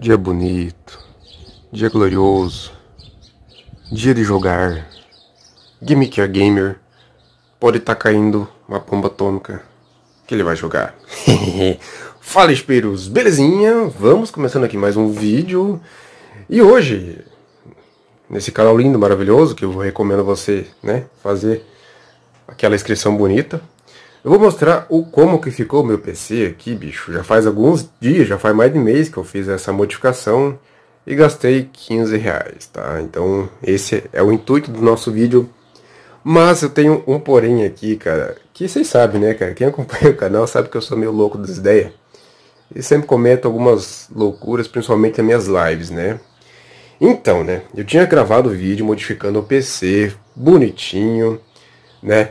Dia bonito, dia glorioso, dia de jogar. Que é gamer pode estar tá caindo uma bomba atômica que ele vai jogar. Fala espeiros, belezinha? Vamos começando aqui mais um vídeo. E hoje, nesse canal lindo, maravilhoso, que eu recomendo você né, fazer aquela inscrição bonita. Eu vou mostrar o como que ficou o meu PC aqui, bicho. Já faz alguns dias, já faz mais de mês que eu fiz essa modificação e gastei 15 reais, tá? Então esse é o intuito do nosso vídeo. Mas eu tenho um porém aqui, cara, que vocês sabem, né, cara? Quem acompanha o canal sabe que eu sou meio louco das ideias. E sempre comento algumas loucuras, principalmente nas minhas lives, né? Então, né, eu tinha gravado o vídeo modificando o PC, bonitinho, né?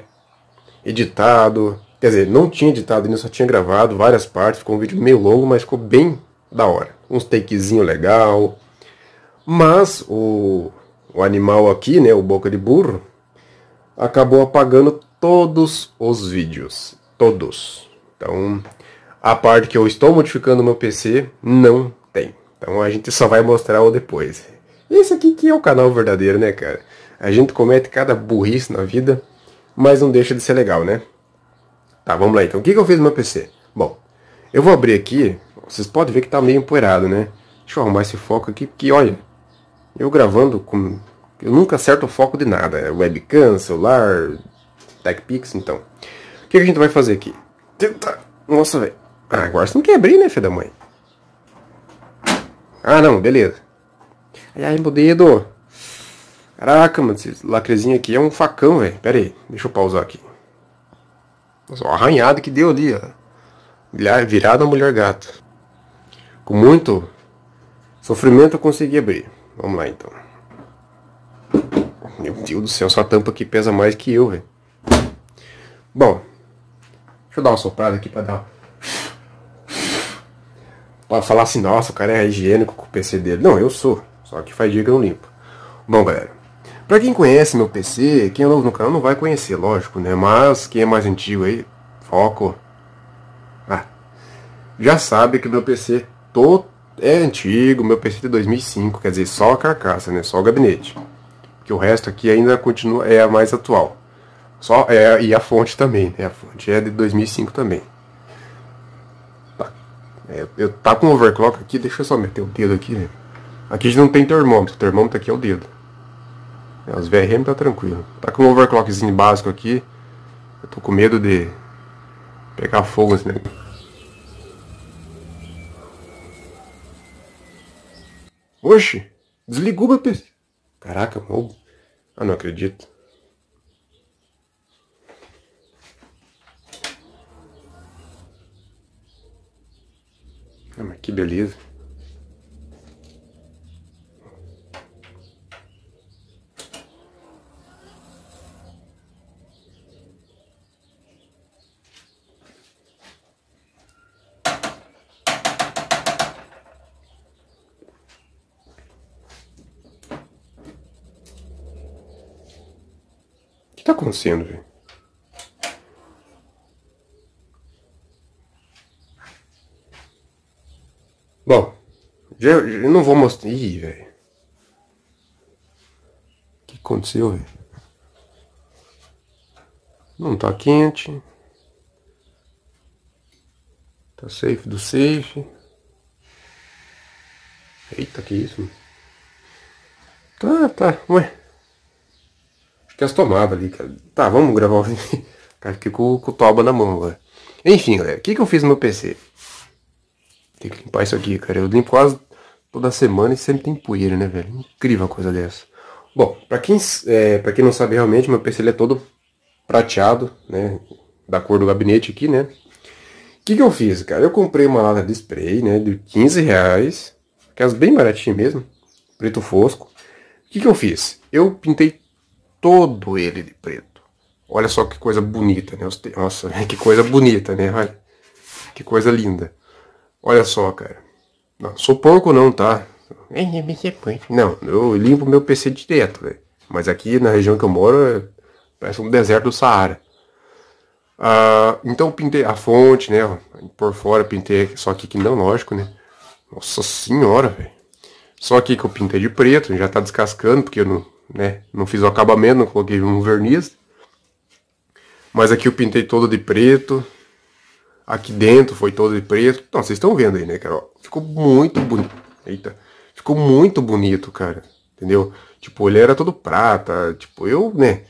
Editado. Quer dizer, não tinha editado ainda, só tinha gravado várias partes. Ficou um vídeo meio longo, mas ficou bem da hora. Uns takezinho legal. Mas o, o animal aqui, né, o boca de burro, acabou apagando todos os vídeos. Todos. Então, a parte que eu estou modificando meu PC não tem. Então a gente só vai mostrar o depois. Esse aqui que é o canal verdadeiro, né, cara? A gente comete cada burrice na vida mas não deixa de ser legal, né? Tá, vamos lá então. O que, que eu fiz no meu PC? Bom, eu vou abrir aqui, vocês podem ver que tá meio empoeirado, né? Deixa eu arrumar esse foco aqui, porque olha, eu gravando com... Eu nunca acerto o foco de nada, é webcam, celular, TechPix, então. O que, que a gente vai fazer aqui? Tenta... Nossa, velho. Ah, agora você não quer abrir, né, filho da mãe? Ah, não, beleza. Ai, ai, meu dedo. Caraca, mano, esse lacrezinho aqui é um facão, velho. Pera aí, deixa eu pausar aqui. Nossa, o arranhado que deu ali, ó. Virada mulher gato. Com muito sofrimento eu consegui abrir. Vamos lá então. Meu Deus do céu, essa tampa aqui pesa mais que eu, velho. Bom, deixa eu dar uma soprada aqui pra dar. Pra falar assim, nossa, o cara é higiênico com o PC dele. Não, eu sou. Só que faz dia que eu não limpo. Bom, galera. Para quem conhece meu PC, quem é novo no canal não vai conhecer, lógico, né? Mas quem é mais antigo aí, foco. Ah, já sabe que meu PC é antigo, meu PC é de 2005, quer dizer, só a carcaça, né? Só o gabinete. Que o resto aqui ainda continua é a mais atual. Só é e a fonte também, né? A fonte é de 2005 também. Tá. É, eu tá com overclock aqui, deixa eu só meter o dedo aqui, né? Aqui não tem termômetro, o termômetro aqui é o dedo. É, os VRM tá tranquilo. Tá com um overclockzinho básico aqui. Eu tô com medo de pegar fogo assim, né? Oxe, desligou meu PC. Caraca, mano. Ah, não acredito. Ah, mas que beleza. Tá acontecendo, velho? Bom, já, eu não vou mostrar. Ih, velho. O que aconteceu, velho? Não tá quente. Tá safe do safe. Eita, que isso? Tá, tá. Ué que as tomadas ali, cara. Tá, vamos gravar o vídeo. Cara, fiquei com, com o toba na mão agora. Enfim, galera, o que, que eu fiz no meu PC? Tem que limpar isso aqui, cara. Eu limpo quase toda semana e sempre tem poeira, né, velho? Incrível uma coisa dessa. Bom, pra quem, é, pra quem não sabe realmente, meu PC ele é todo prateado, né? Da cor do gabinete aqui, né? O que, que eu fiz, cara? Eu comprei uma lata de spray, né? De 15 reais. Aquelas bem baratinhas mesmo. Preto fosco. O que, que eu fiz? Eu pintei todo ele de preto. Olha só que coisa bonita, né? Nossa, que coisa bonita, né? Olha, que coisa linda. Olha só, cara. Não, sou porco não, tá? Não, eu limpo meu PC direto, velho. Mas aqui na região que eu moro, é, parece um deserto do Saara. Ah, então pintei a fonte, né? Por fora pintei, só que, que não, lógico, né? Nossa senhora, velho. Só aqui que eu pintei de preto, já tá descascando, porque eu não, né, não fiz o acabamento, não coloquei um verniz. Mas aqui eu pintei todo de preto. Aqui dentro foi todo de preto. Não, vocês estão vendo aí, né, cara? Ficou muito bonito. Eita. Ficou muito bonito, cara. Entendeu? Tipo, ele era todo prata. Tipo, eu, né?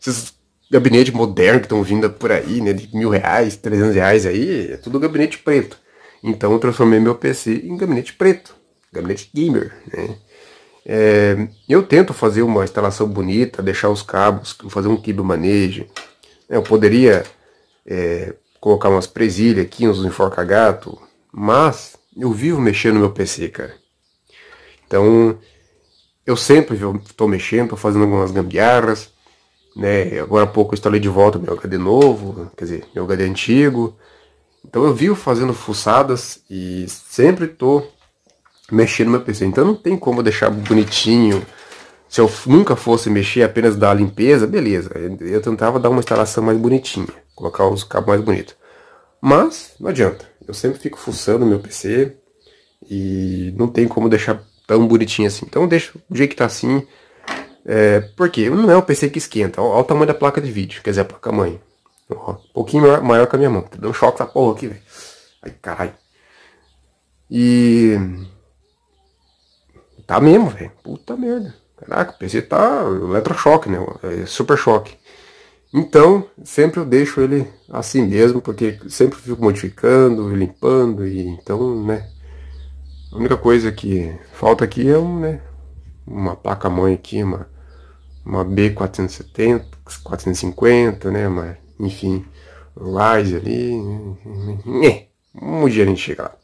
Esses gabinetes modernos que estão vindo por aí, né? De mil reais, trezentos reais aí, é tudo gabinete preto. Então eu transformei meu PC em gabinete preto. Gabinete gamer, né? É, eu tento fazer uma instalação bonita, deixar os cabos, fazer um cable manejo. Eu poderia é, colocar umas presilhas aqui, uns enforca-gato, mas eu vivo mexendo no meu PC, cara. Então, eu sempre estou mexendo, estou fazendo algumas gambiarras, né? Agora há pouco eu instalei de volta meu HD novo, quer dizer, meu HD antigo. Então eu vivo fazendo fuçadas e sempre estou mexendo no meu PC. Então não tem como deixar bonitinho. Se eu nunca fosse mexer, apenas dar limpeza, beleza. Eu tentava dar uma instalação mais bonitinha, colocar os cabos mais bonitos. Mas não adianta. Eu sempre fico fuçando meu PC e não tem como deixar tão bonitinho assim. Então deixa do jeito que tá assim. É, porque não é o PC que esquenta. Olha o tamanho da placa de vídeo, quer dizer, a placa mãe. Ó, um pouquinho maior, maior que a minha mão. Tá dando choque essa porra aqui, velho. Ai, caralho. E. Tá mesmo, velho. Puta merda. Caraca, o PC tá eletrochoque, né? É super choque. Então, sempre eu deixo ele assim mesmo, porque sempre fico modificando, limpando, e então, né? A única coisa que falta aqui é um, né, uma placa-mãe aqui, uma, uma B470, 450, né, mas, enfim, Rise ali, né, um dia a gente chega lá.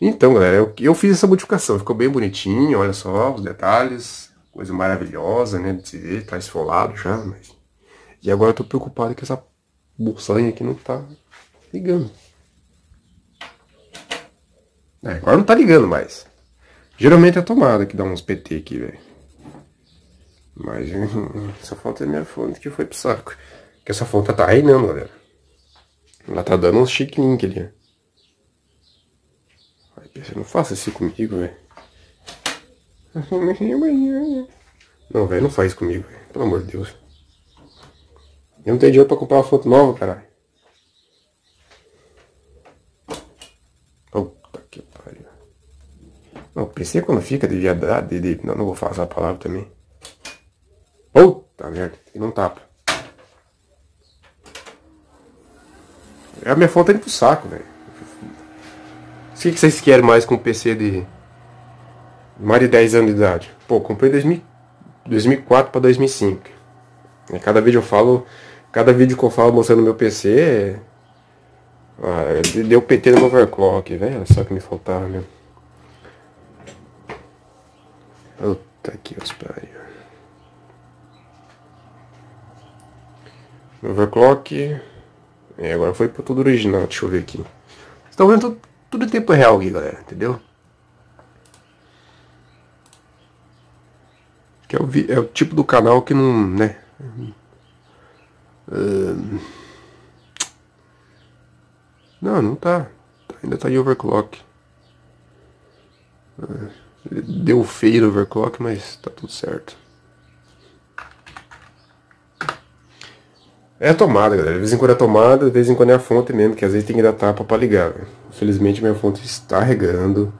Então, galera, eu, eu fiz essa modificação, ficou bem bonitinho, olha só os detalhes, coisa maravilhosa, né, de se ver, tá esfolado já, mas... E agora eu tô preocupado que essa bolsanha aqui não tá ligando. É, agora não tá ligando mais. Geralmente é a tomada que dá uns PT aqui, velho. Mas foto é minha fonte que foi pro saco. Que essa fonte tá reinando, galera. Ela tá dando uns chique link ali. Você não faça isso comigo, velho. Não, velho, não faz isso comigo, véio. Pelo amor de Deus. Eu não tenho dinheiro pra comprar uma fonte nova, caralho. Não, PC quando fica de viadade, de, não, não vou falar essa palavra também. Puta merda, e não tapa. A minha fonte tá indo pro saco, velho. O que vocês querem mais com um PC de mais de 10 anos de idade? Pô, comprei em 2004 para 2005. E cada vídeo eu falo, cada vídeo que eu falo mostrando meu PC, é... ah, deu PT no overclock, velho. Só que me faltava mesmo. Puta que os pariu. Overclock. É, agora foi para tudo original. Deixa eu ver aqui. Estão vendo tudo, tudo em tempo real aqui, galera. Entendeu? Que é o, é o tipo do canal que não, né? Não, não tá. Ainda tá em overclock. Deu feio no overclock, mas tá tudo certo. É tomada, galera. De vez em quando é tomada, de vez em quando é a fonte mesmo, que às vezes tem que dar tapa pra ligar. Infelizmente minha fonte está regando.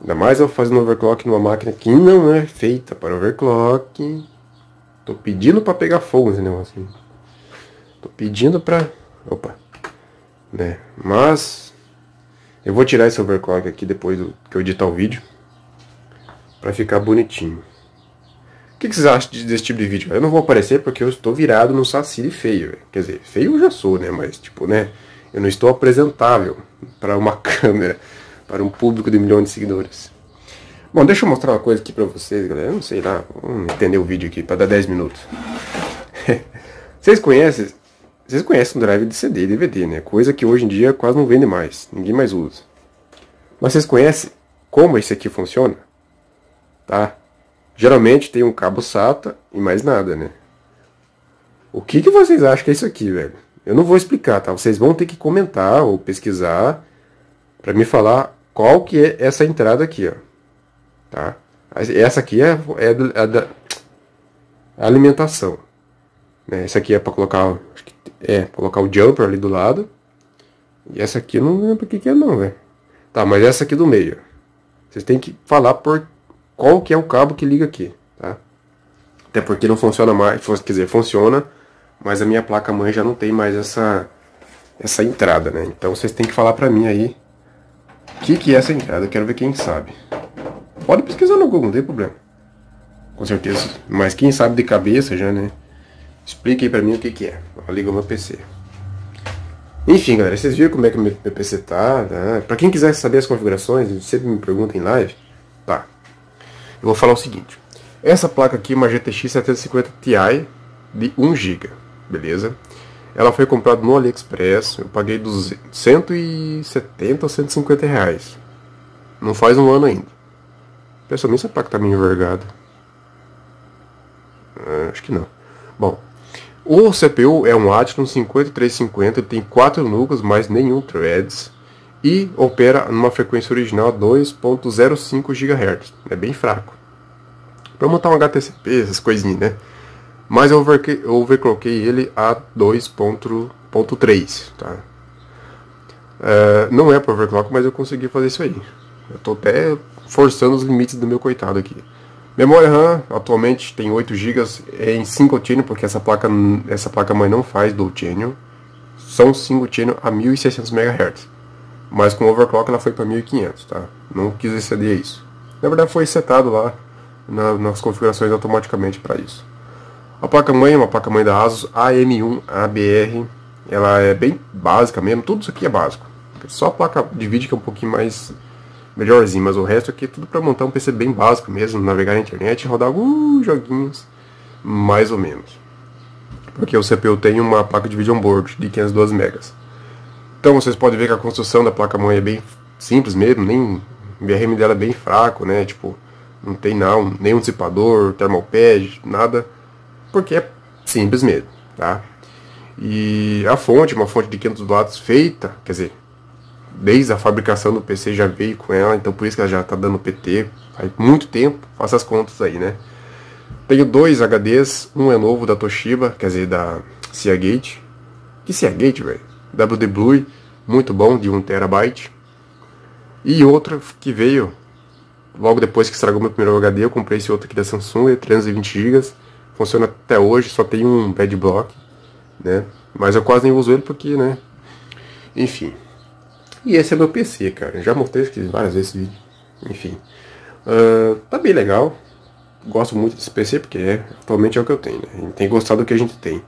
Ainda mais eu fazendo overclock numa máquina que não é feita para overclock. Tô pedindo para pegar fogo esse negócio. Assim. Tô pedindo pra... Opa. Né? Mas... Eu vou tirar esse overclock aqui depois do, que eu editar o vídeo para ficar bonitinho. Que, que, vocês acham desse tipo de vídeo? Eu não vou aparecer porque eu estou virado no saci feio. Véio. Quer dizer, feio eu já sou, né? Mas, tipo, né? Eu não estou apresentável para uma câmera, para um público de milhões de seguidores. Bom, deixa eu mostrar uma coisa aqui pra vocês, galera. Eu não sei lá, vamos entender o vídeo aqui para dar 10 minutos. vocês conhecem? Vocês conhecem um drive de CD e DVD, né? Coisa que hoje em dia quase não vende mais. Ninguém mais usa. Mas vocês conhecem como esse aqui funciona? tá? Geralmente tem um cabo SATA e mais nada, né? O que, que vocês acham que é isso aqui, velho? Eu não vou explicar, tá? Vocês vão ter que comentar ou pesquisar para me falar qual que é essa entrada aqui, ó. Tá? Essa aqui é, é, da, é da alimentação. Né? Essa aqui é para colocar, é, colocar o jumper ali do lado. E essa aqui eu não lembro o que, que é não, velho. Tá, mas essa aqui do meio. Vocês têm que falar por qual que é o cabo que liga aqui, tá? Até porque não funciona mais, quer dizer, funciona, mas a minha placa mãe já não tem mais essa essa entrada, né? Então vocês têm que falar pra mim aí o que, que é essa entrada, eu quero ver quem sabe. Pode pesquisar no Google, não tem problema. Com certeza. Mas quem sabe de cabeça já, né? Explique aí pra mim o que, que é. Liga o meu PC. Enfim, galera, vocês viram como é que o meu PC tá? Né? Pra quem quiser saber as configurações, sempre me pergunta em live. Eu vou falar o seguinte. Essa placa aqui é uma GTX 750 Ti de 1 GB, beleza? Ela foi comprada no AliExpress, eu paguei 170 ou 150 reais. Não faz um ano ainda. Pessoalmente essa placa tá meio envergada. Ah, acho que não. Bom, o CPU é um Atom 5350, ele tem 4 núcleos, mais nenhum threads. E opera numa frequência original 2.05 GHz. É bem fraco. Para montar um HTCP, essas coisinhas, né? Mas eu overclockei ele a 2.3, tá? Uh, não é para overclock, mas eu consegui fazer isso aí. Eu tô até forçando os limites do meu coitado aqui. Memória RAM atualmente tem 8 GB em single channel, porque essa placa essa placa mãe não faz dual channel. São single channel a 1600 MHz. Mas com overclock ela foi para 1500, tá? Não quis exceder isso. Na verdade foi setado lá na, nas configurações automaticamente para isso. A placa-mãe é uma placa-mãe da ASUS AM1 ABR. Ela é bem básica mesmo, tudo isso aqui é básico. Só a placa de vídeo que é um pouquinho mais melhorzinho, mas o resto aqui é tudo para montar um PC bem básico mesmo, navegar na internet rodar alguns joguinhos, mais ou menos. Porque o CPU tem uma placa de vídeo on-board de 512 megas. Então vocês podem ver que a construção da placa-mãe é bem simples mesmo, nem o VRM dela é bem fraco, né? Tipo, não tem não, nenhum dissipador, thermalpad, nada porque é simples mesmo, tá? E a fonte, uma fonte de 500 watts feita, quer dizer, desde a fabricação do PC já veio com ela, então por isso que ela já está dando PT, faz muito tempo, faça as contas aí, né? Tenho dois HDs, um é novo da Toshiba, quer dizer, da Seagate. Que Seagate, velho? WD Blue, muito bom, de 1TB. E outro que veio logo depois que estragou meu primeiro HD, eu comprei esse outro aqui da Samsung, 320 GB funciona até hoje, só tem um pad block, né? Mas eu quase nem uso ele porque, né? Enfim. E esse é meu PC, cara. Já mostrei várias vezes esse vídeo. Enfim. Uh, tá bem legal. Gosto muito desse PC porque é, atualmente é o que eu tenho, né? A gente tem gostado do que a gente tem.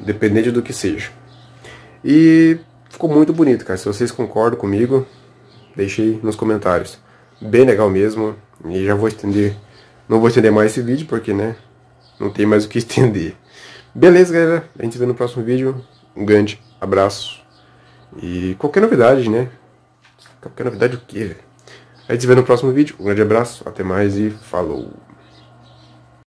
Independente do que seja. E ficou muito bonito, cara. Se vocês concordam comigo, deixei nos comentários. Bem legal mesmo. E já vou estender. Não vou estender mais esse vídeo porque, né? não tem mais o que estender. Beleza, galera? A gente se vê no próximo vídeo. Um grande abraço. E qualquer novidade, né? Qualquer novidade o quê, velho? A gente se vê no próximo vídeo. Um grande abraço, até mais e falou!